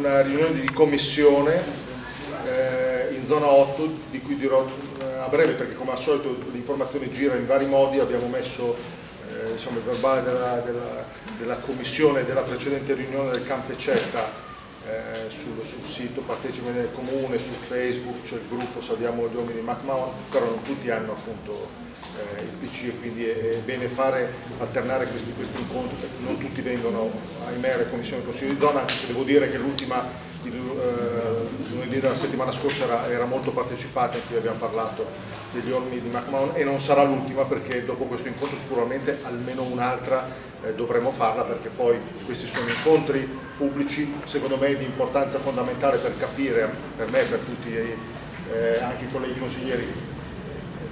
Una riunione di commissione eh, in zona 8 di cui dirò eh, a breve perché come al solito l'informazione gira in vari modi, abbiamo messo eh, diciamo, il verbale della, della, della, commissione della precedente riunione del Camp Eccetta eh, sul, sul, sito Partecipe nel Comune, su Facebook, c'è il gruppo Salviamo gli uomini di MacMahon, però non tutti hanno appunto eh, il PC e quindi è, bene fare, alternare questi, questi incontri, non tutti vengono ahimè alle commissioni del Consiglio di zona, anche se devo dire che l'ultima il eh, lunedì della settimana scorsa era, era molto partecipata in cui abbiamo parlato degli ormi di McMahon e non sarà l'ultima perché dopo questo incontro sicuramente almeno un'altra eh, dovremo farla perché poi questi sono incontri pubblici secondo me di importanza fondamentale per capire per me e per tutti eh, anche i colleghi consiglieri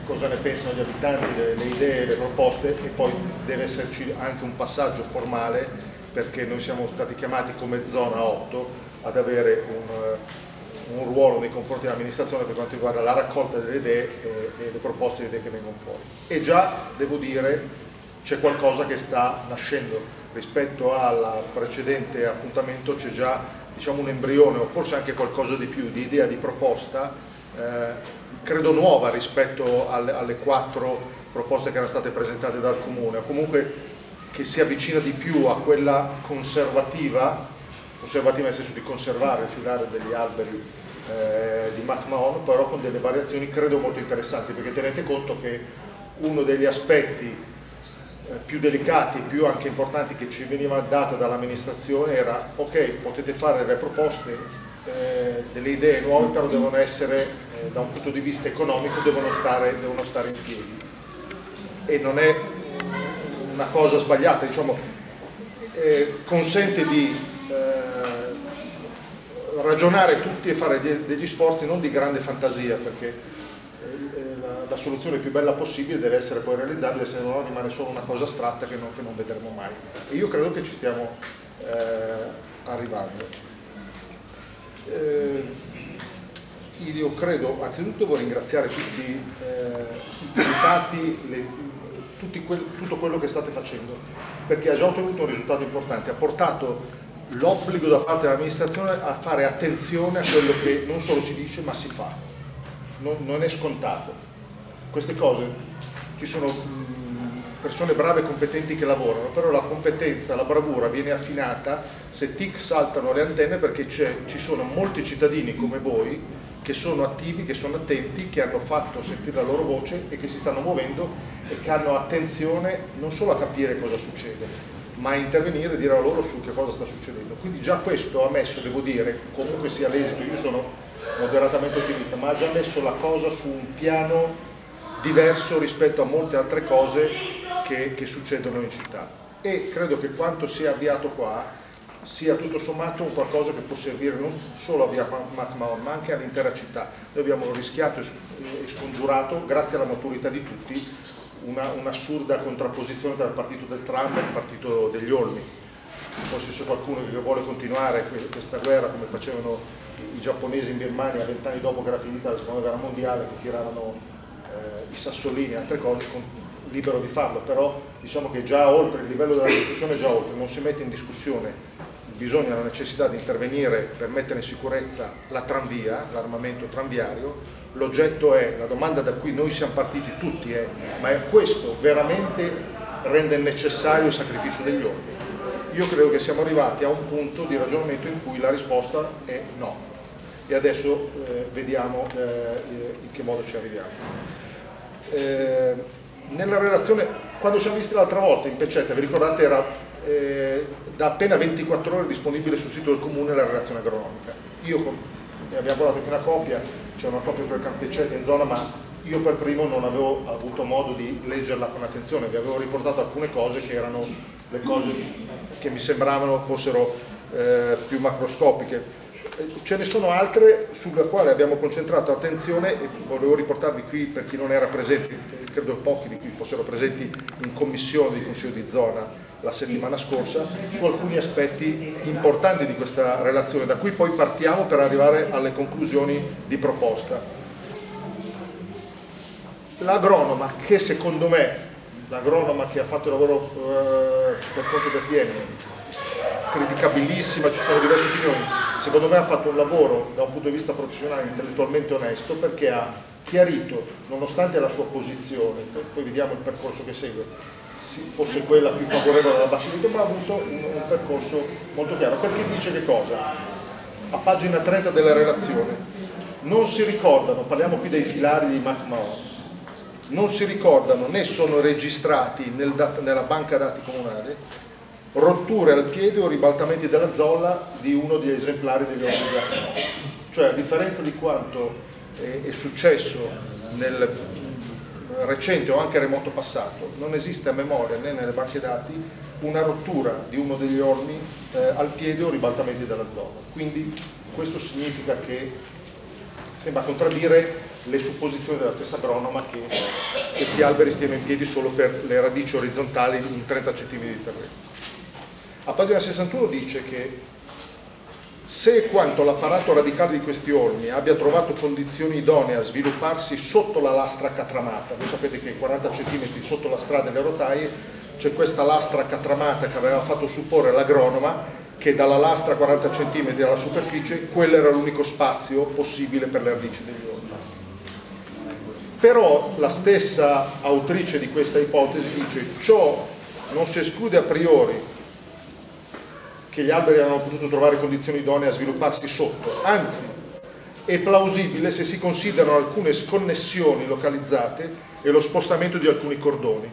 cosa ne pensano gli abitanti, le, le, idee, le proposte e poi deve esserci anche un passaggio formale perché noi siamo stati chiamati come zona 8 ad avere un, un ruolo nei confronti dell'amministrazione per quanto riguarda la raccolta delle idee e, e le proposte di idee che vengono fuori. E già, devo dire, c'è qualcosa che sta nascendo rispetto al precedente appuntamento c'è già diciamo, un embrione o forse anche qualcosa di più di idea, di proposta eh, credo nuova rispetto alle, alle, quattro proposte che erano state presentate dal Comune, o comunque che si avvicina di più a quella conservativa, conservativa nel senso di conservare il filare degli alberi eh, di MacMahon, però con delle variazioni credo molto interessanti, perché tenete conto che uno degli aspetti eh, più delicati, più anche importanti che ci veniva data dall'amministrazione era ok, potete fare delle proposte, eh, delle idee nuove, però devono essere eh, da un punto di vista economico devono stare, devono stare in piedi. E non è una cosa sbagliata, diciamo, eh, consente di eh, ragionare tutti e fare degli sforzi non di grande fantasia perché eh, la, soluzione più bella possibile deve essere poi realizzabile se no rimane solo una cosa astratta che non, che non vedremo mai e io credo che ci stiamo eh, arrivando. Eh, io credo, anzitutto vorrei ringraziare tutti eh, i deputati, tutto quello che state facendo, perché ha già ottenuto un risultato importante, ha portato l'obbligo da parte dell'amministrazione a fare attenzione a quello che non solo si dice ma si fa, non, non è scontato. Queste cose ci sono persone brave e competenti che lavorano, però la competenza, la bravura viene affinata se tic saltano le antenne perché ci sono molti cittadini come voi che sono attivi, che sono attenti, che hanno fatto sentire la loro voce e che si stanno muovendo e che hanno attenzione non solo a capire cosa succede, ma intervenire e dire a loro su che cosa sta succedendo. Quindi già questo ha messo, devo dire, comunque sia l'esito, io sono moderatamente ottimista, ma ha già messo la cosa su un piano diverso rispetto a molte altre cose che, che succedono in città. E credo che quanto si è avviato qua sia tutto sommato un qualcosa che può servire non solo a Via MacMahon ma anche all'intera città. Noi abbiamo rischiato e scongiurato, grazie alla maturità di tutti, un'assurda una contrapposizione tra il partito del Trump e il partito degli Olmi. Forse c'è qualcuno che vuole continuare questa guerra come facevano i giapponesi in Birmania vent'anni dopo che era finita la seconda guerra mondiale, che tiravano eh, i sassolini e altre cose, libero di farlo, però diciamo che già oltre, il livello della discussione già oltre, non si mette in discussione bisogna la necessità di intervenire per mettere in sicurezza la tranvia, l'armamento tranviario, l'oggetto è, la domanda da cui noi siamo partiti tutti è, ma è questo veramente rende necessario il sacrificio degli uomini? Io credo che siamo arrivati a un punto di ragionamento in cui la risposta è no e adesso eh, vediamo eh, in che modo ci arriviamo. Eh, nella relazione, quando siamo visti l'altra volta in Peccetta, vi ricordate era eh, da appena 24 ore disponibile sul sito del comune la relazione agronomica. Io ne abbiamo guardato anche una copia, c'è una copia per Campecete in zona, ma io per primo non avevo avuto modo di leggerla con attenzione, vi avevo riportato alcune cose che erano le cose che mi sembravano fossero eh, più macroscopiche. Ce ne sono altre sulle quali abbiamo concentrato attenzione e volevo riportarvi qui per chi non era presente, credo pochi di cui fossero presenti in commissione di Consiglio di zona la settimana scorsa su alcuni aspetti importanti di questa relazione, da cui poi partiamo per arrivare alle conclusioni di proposta. L'agronoma che secondo me, l'agronoma che ha fatto il lavoro eh, per conto del PM, criticabilissima, ci sono diverse opinioni, secondo me ha fatto un lavoro da un punto di vista professionale intellettualmente onesto perché ha chiarito, nonostante la sua posizione, poi vediamo il percorso che segue, fosse quella più favorevole all'abbattimento, ma ha avuto un, un, percorso molto chiaro. Perché dice che cosa? A pagina 30 della relazione, non si ricordano, parliamo qui dei filari di McMahon, non si ricordano né sono registrati nel nella banca dati comunale rotture al piede o ribaltamenti della zolla di uno degli esemplari degli organi Cioè a differenza di quanto è, è successo nel recente o anche remoto passato, non esiste a memoria né nelle banche dati una rottura di uno degli ormi eh, al piede o ribaltamenti della zolla. Quindi questo significa che sembra contraddire le supposizioni della stessa agronoma che questi alberi stiano in piedi solo per le radici orizzontali in 30 cm di terreno. A pagina 61 dice che se e quanto l'apparato radicale di questi ormi abbia trovato condizioni idonee a svilupparsi sotto la lastra catramata, voi sapete che 40 cm sotto la strada delle rotaie c'è questa lastra catramata che aveva fatto supporre l'agronoma che dalla lastra 40 cm alla superficie quello era l'unico spazio possibile per le radici degli ormi. Però la stessa autrice di questa ipotesi dice ciò non si esclude a priori che gli alberi hanno potuto trovare condizioni idonee a svilupparsi sotto, anzi è plausibile se si considerano alcune sconnessioni localizzate e lo spostamento di alcuni cordoni.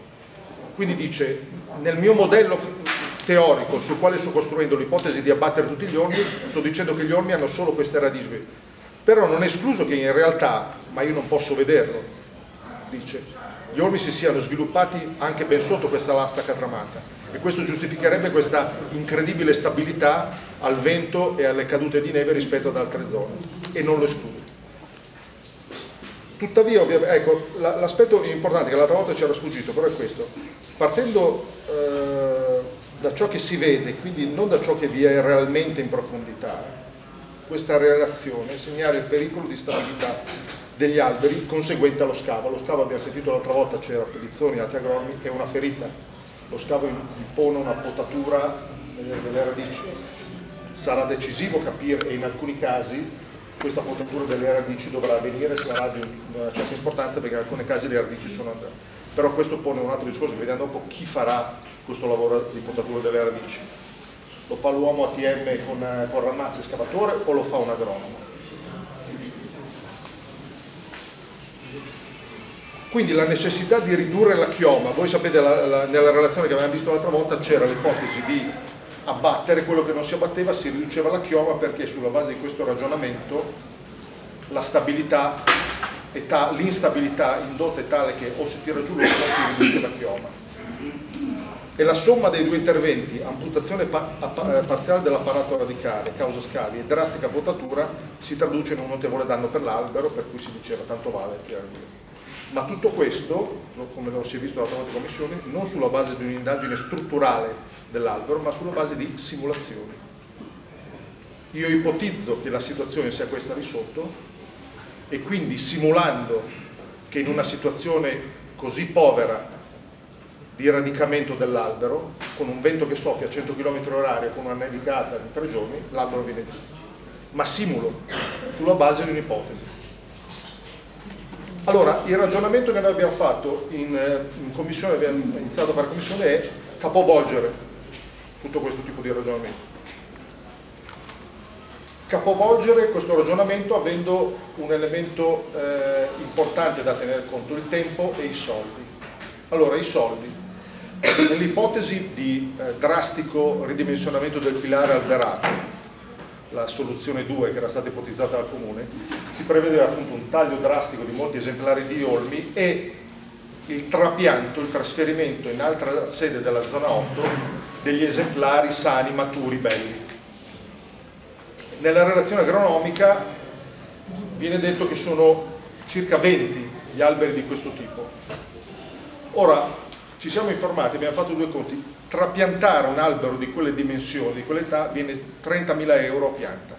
Quindi dice, nel mio modello teorico sul quale sto costruendo l'ipotesi di abbattere tutti gli ormi, sto dicendo che gli ormi hanno solo queste radici, però non è escluso che in realtà, ma io non posso vederlo, dice, gli ormi si siano sviluppati anche ben sotto questa lasta catramata. E questo giustificherebbe questa incredibile stabilità al vento e alle cadute di neve rispetto ad altre zone. E non lo esclude. Tuttavia, ecco, l'aspetto importante che l'altra volta ci era sfuggito però è questo, partendo eh, da ciò che si vede, quindi non da ciò che vi è realmente in profondità, questa relazione segnala il pericolo di stabilità degli alberi conseguente allo scavo. Lo scavo abbiamo sentito l'altra volta, c'era Pellizzoni, altri agronomi, è una ferita lo scavo impone una potatura delle radici. Sarà decisivo capire e in alcuni casi questa potatura delle radici dovrà avvenire, sarà di una certa importanza perché in alcuni casi le radici sono andate. Però questo pone un altro discorso, vediamo dopo chi farà questo lavoro di potatura delle radici. Lo fa l'uomo ATM con, con ramazzi scavatore o lo fa un agronomo? Quindi la necessità di ridurre la chioma, voi sapete la, la, nella relazione che abbiamo visto l'altra volta c'era l'ipotesi di abbattere quello che non si abbatteva, si riduceva la chioma perché sulla base di questo ragionamento la stabilità l'instabilità indotta è tale che o si tira giù l'uomo o si riduce la chioma. E la somma dei due interventi, amputazione eh, parziale dell'apparato radicale, causa scavi e drastica potatura, si traduce in un notevole danno per l'albero, per cui si diceva tanto vale tirare via. Ma tutto questo, come lo si è visto dalla volta commissione, non sulla base di un'indagine strutturale dell'albero, ma sulla base di simulazioni. Io ipotizzo che la situazione sia questa di sotto e quindi simulando che in una situazione così povera di radicamento dell'albero, con un vento che soffia a 100 km h con una nevicata di tre giorni, l'albero viene giù. Ma simulo sulla base di un'ipotesi. Allora, il ragionamento che noi abbiamo fatto in, eh, in commissione, abbiamo iniziato a fare commissione, è capovolgere tutto questo tipo di ragionamento. Capovolgere questo ragionamento avendo un elemento eh, importante da tenere conto, il tempo e i soldi. Allora, i soldi. Nell'ipotesi di eh, drastico ridimensionamento del filare alberato, la soluzione 2 che era stata ipotizzata dal Comune, si prevedeva appunto un taglio drastico di molti esemplari di olmi e il trapianto, il trasferimento in altra sede della zona 8 degli esemplari sani, maturi, belli. Nella relazione agronomica viene detto che sono circa 20 gli alberi di questo tipo. Ora, ci siamo informati, abbiamo fatto due conti, trapiantare un albero di quelle dimensioni, di quell'età, viene 30.000 euro a pianta.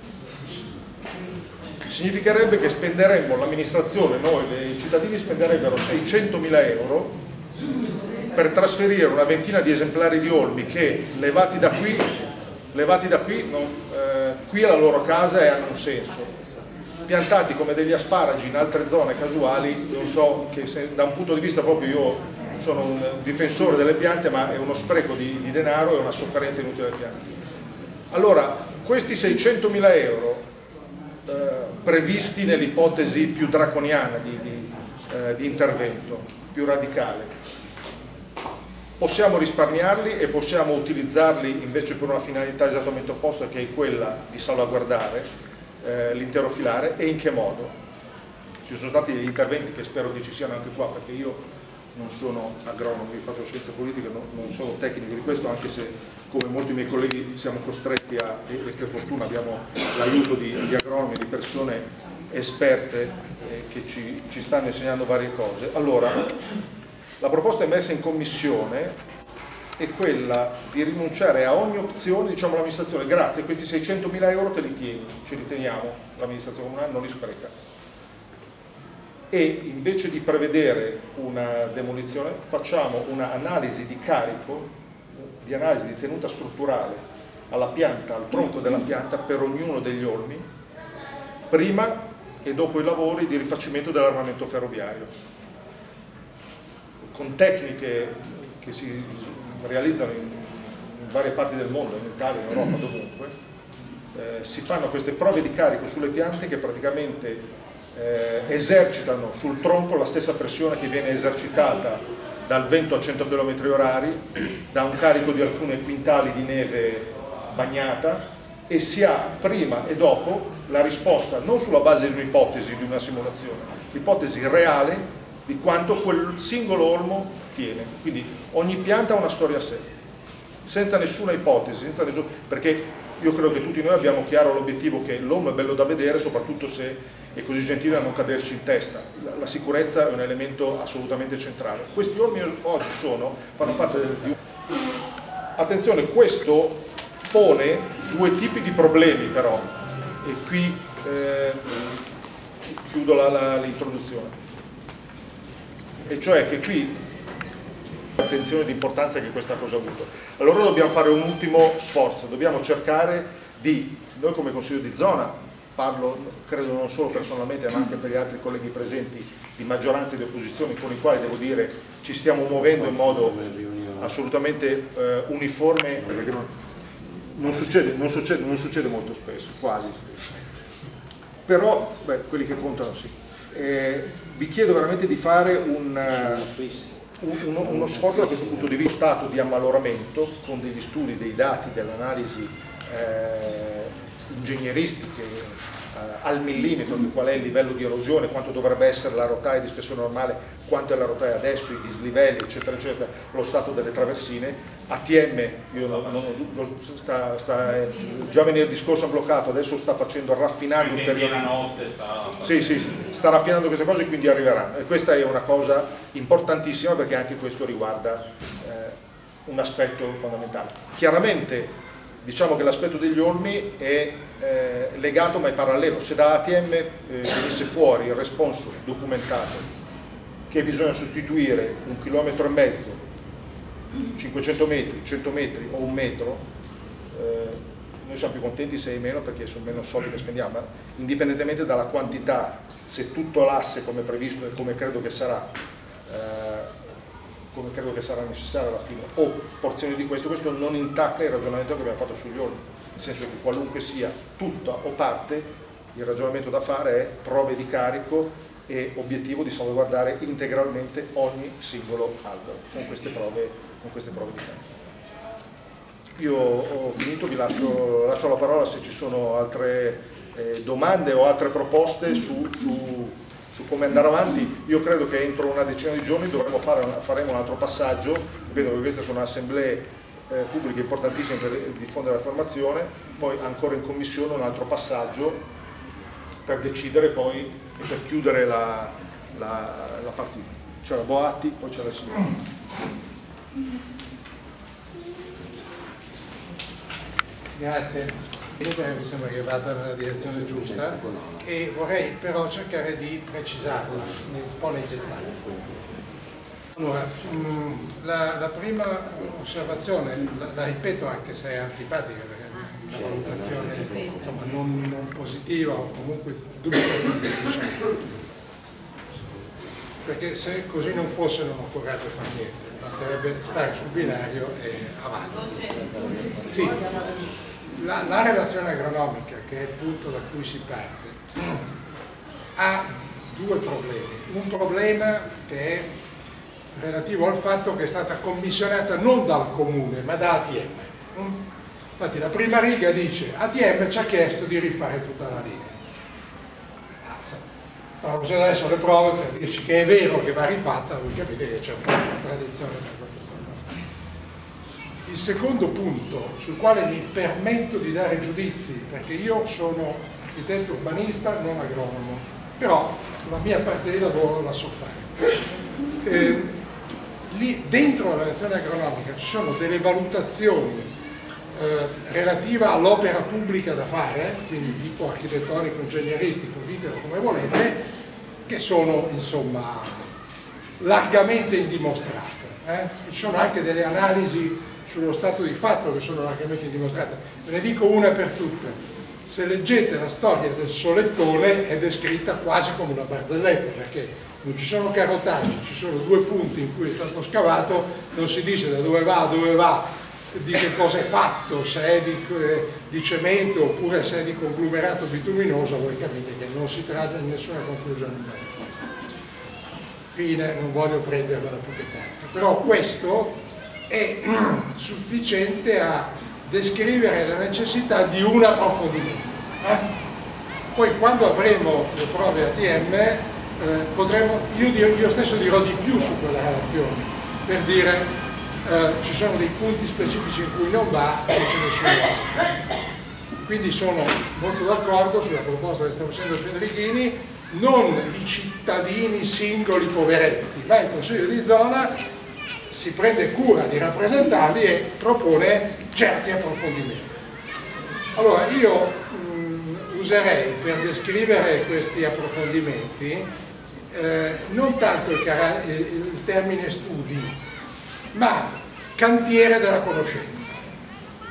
Significherebbe che spenderemmo, l'amministrazione, noi, i cittadini spenderebbero 600.000 euro per trasferire una ventina di esemplari di olmi che levati da qui, levati da qui non, eh, qui è la loro casa e hanno un senso. Piantati come degli asparagi in altre zone casuali, non so che se, da un punto di vista proprio io sono un difensore delle piante, ma è uno spreco di, di denaro e una sofferenza inutile delle piante. Allora, questi 600.000 euro eh, previsti nell'ipotesi più draconiana di, di, eh, di intervento, più radicale, possiamo risparmiarli e possiamo utilizzarli invece per una finalità esattamente opposta che è quella di salvaguardare eh, l'intero filare e in che modo? Ci sono stati degli interventi che spero che ci siano anche qua perché io non sono agronomo, ho fatto scienza politica, non, non sono tecnico di questo anche se come molti miei colleghi siamo costretti a, e per fortuna abbiamo l'aiuto di, di agronomi, di persone esperte eh, che ci, ci stanno insegnando varie cose. Allora, la proposta emersa in commissione è quella di rinunciare a ogni opzione, diciamo l'amministrazione, grazie questi 600 mila euro te li tieni, ci riteniamo, l'amministrazione comunale non li spreca. E invece di prevedere una demolizione facciamo un'analisi di carico, di analisi di tenuta strutturale alla pianta, al tronco della pianta per ognuno degli olmi, prima e dopo i lavori di rifacimento dell'armamento ferroviario. Con tecniche che si realizzano in, in varie parti del mondo, in Italia, in Europa, dovunque, eh, si fanno queste prove di carico sulle piante che praticamente eh, esercitano sul tronco la stessa pressione che viene esercitata dal vento a 100 km orari, da un carico di alcune quintali di neve bagnata e si ha prima e dopo la risposta non sulla base di un'ipotesi, di una simulazione, l'ipotesi reale di quanto quel singolo olmo tiene. Quindi ogni pianta ha una storia a sé, senza nessuna ipotesi, senza nessun... perché io credo che tutti noi abbiamo chiaro l'obiettivo che l'olmo è bello da vedere, soprattutto se è così gentile a non caderci in testa. La, la sicurezza è un elemento assolutamente centrale. Questi olmi oggi sono, fanno parte del... Attenzione, questo pone due tipi di problemi però, e qui eh, chiudo l'introduzione e cioè che qui attenzione di importanza che questa cosa ha avuto. Allora dobbiamo fare un ultimo sforzo, dobbiamo cercare di, noi come Consiglio di zona, parlo credo non solo personalmente ma anche per gli altri colleghi presenti di maggioranza e di opposizione con i quali devo dire ci stiamo muovendo in modo assolutamente eh, uniforme, perché non, non, succede, non, succede, non succede molto spesso, quasi. Però, beh, quelli che contano sì. Eh, vi chiedo veramente di fare un, un, uno, uno, sforzo da questo punto di vista stato di ammaloramento con degli studi, dei dati, delle analisi eh, ingegneristiche eh, al millimetro di qual è il livello di erosione, quanto dovrebbe essere la rotaia di spessore normale, quanto è la rotaia adesso, i dislivelli, eccetera, eccetera, lo stato delle traversine. ATM, io non, non, sta, sta, eh, già venerdì scorso ha bloccato, adesso sta facendo, raffinando ulteriormente. Sta... Sì, sì, sì, sta raffinando queste cose e quindi arriveranno. E questa è una cosa importantissima perché anche questo riguarda eh, un aspetto fondamentale. Chiaramente diciamo che l'aspetto degli olmi è eh, legato ma è parallelo. Se da ATM eh, venisse fuori il responso documentato che bisogna sostituire un chilometro e mezzo, 500 metri, 100 metri o un metro, eh, noi siamo più contenti se è meno perché sono meno soldi che spendiamo, ma indipendentemente dalla quantità, se tutto l'asse come previsto e come credo che sarà, come credo che sarà necessario alla fine, o porzioni di questo, questo non intacca il ragionamento che abbiamo fatto sugli olmi, nel senso che qualunque sia tutta o parte, il ragionamento da fare è prove di carico e obiettivo di salvaguardare integralmente ogni singolo albero con queste prove, con queste prove di carico. Io ho finito, vi lascio, lascio, la parola se ci sono altre eh, domande o altre proposte su, su su come andare avanti, io credo che entro una decina di giorni dovremo fare, faremo un altro passaggio, vedo che queste sono assemblee eh, pubbliche importantissime per diffondere la formazione, poi ancora in commissione un altro passaggio per decidere poi e per chiudere la, la, la partita. C'era Boatti, poi c'era il signore. Grazie mi sembra che vada nella direzione giusta e vorrei però cercare di precisarla un po' nei dettagli. Allora, mm, la, la prima osservazione, la, la, ripeto anche se è antipatica, perché una valutazione insomma, non, non, positiva o comunque dubitativa diciamo. perché se così non fosse non occorrerebbe fare niente basterebbe stare sul binario e avanti sì, la, la relazione agronomica che è il punto da cui si parte ha due problemi un problema che è relativo al fatto che è stata commissionata non dal comune ma da ATM. Infatti la prima riga dice ATM ci ha chiesto di rifare tutta la linea. Stavo facendo adesso le prove per dirci che è vero che va rifatta, voi capite che c'è un po' di contraddizione per Il secondo punto sul quale mi permetto di dare giudizi, perché io sono architetto urbanista, non agronomo, però la mia parte di lavoro la so fare. Eh, lì dentro la relazione agronomica ci sono delle valutazioni eh, relative all'opera pubblica da fare, quindi tipo architettonico, ingegneristico, ditelo come volete, che sono insomma largamente indimostrate. Eh? Ci sono anche delle analisi sullo stato di fatto che sono largamente dimostrate. Ve ne dico una per tutte. Se leggete la storia del solettone è descritta quasi come una barzelletta, perché non ci sono carotaggi, ci sono due punti in cui è stato scavato, non si dice da dove va, dove va, di che cosa è fatto, se è di, eh, di cemento oppure se è di conglomerato bituminoso, voi capite che non si tratta di nessuna conclusione. Fine, non voglio prendervela più che tanto. Però questo è sufficiente a descrivere la necessità di un approfondimento. Eh? Poi quando avremo le prove ATM eh, potremo, io, io, stesso dirò di più su quella relazione, per dire eh, ci sono dei punti specifici in cui non va e ce ne sono Quindi sono molto d'accordo sulla proposta che sta facendo Federichini, non i cittadini singoli poveretti, ma il Consiglio di zona si prende cura di rappresentarli e propone certi approfondimenti. Allora io mh, mm, userei per descrivere questi approfondimenti eh, non tanto il, il, termine studi, ma cantiere della conoscenza,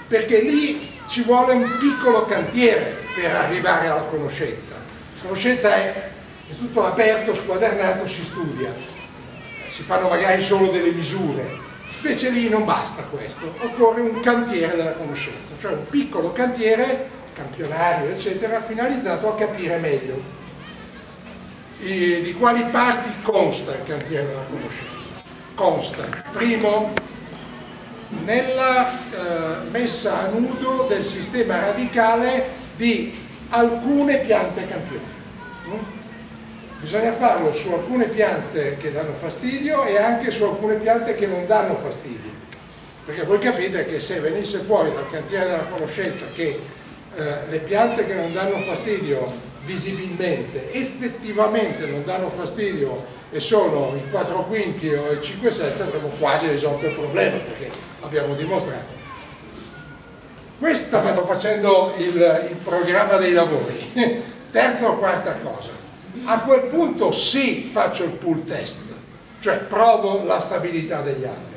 perché lì ci vuole un piccolo cantiere per arrivare alla conoscenza. La conoscenza è, è tutto aperto, squadernato, si studia, si fanno magari solo delle misure, invece lì non basta questo, occorre un cantiere della conoscenza, cioè un piccolo cantiere, campionario, eccetera, finalizzato a capire meglio e di quali parti consta il cantiere della conoscenza? Consta, primo, nella eh, messa a nudo del sistema radicale di alcune piante campioni. Mm? Bisogna farlo su alcune piante che danno fastidio e anche su alcune piante che non danno fastidio. Perché voi capite che se venisse fuori dal cantiere della conoscenza che eh, le piante che non danno fastidio visibilmente, effettivamente non danno fastidio e sono il 4 quinti o il 5 sesti avremo quasi risolto il problema perché abbiamo dimostrato. Questa sto facendo il, il programma dei lavori. Terza o quarta cosa. A quel punto sì faccio il pull test, cioè provo la stabilità degli alberi.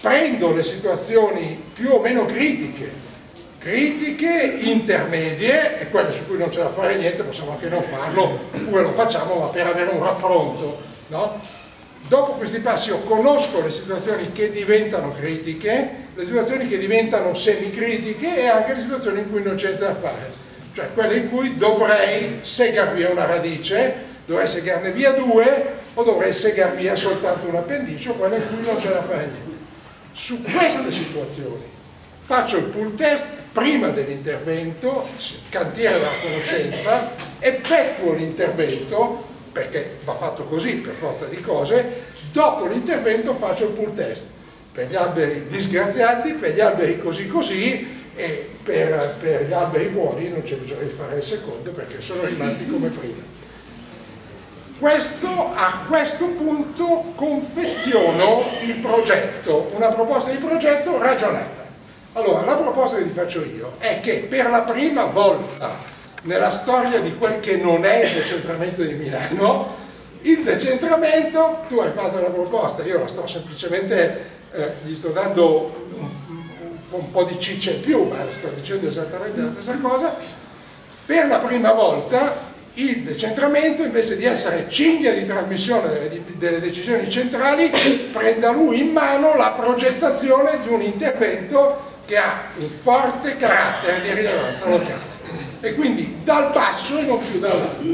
Prendo le situazioni più o meno critiche critiche intermedie e quelle su cui non c'è da fare niente possiamo anche non farlo oppure lo facciamo ma per avere un raffronto no? dopo questi passi io conosco le situazioni che diventano critiche le situazioni che diventano semicritiche e anche le situazioni in cui non c'è da fare cioè quelle in cui dovrei segar via una radice dovrei segarne via due o dovrei segar via soltanto un appendice o quelle in cui non c'è da fare niente. Su queste situazioni faccio il pull test prima dell'intervento, cantiere della conoscenza, effettuo l'intervento, perché va fatto così per forza di cose, dopo l'intervento faccio il pull test. Per gli alberi disgraziati, per gli alberi così così e per, per gli alberi buoni non c'è bisogno di fare il secondo perché sono rimasti come prima. Questo, a questo punto confeziono il progetto, una proposta di progetto ragionata. Allora, la proposta che ti faccio io è che per la prima volta nella storia di quel che non è il decentramento di Milano, il decentramento, tu hai fatto la proposta, io la sto semplicemente, eh, gli sto dando un po' di ciccia in più, ma sto dicendo esattamente la stessa cosa, per la prima volta il decentramento invece di essere cinghia di trasmissione delle, delle, decisioni centrali prenda lui in mano la progettazione di un intervento che ha un forte carattere di rilevanza locale. E quindi dal basso e non più dall'alto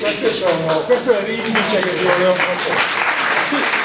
queste sono queste sono le indice che volevo proporre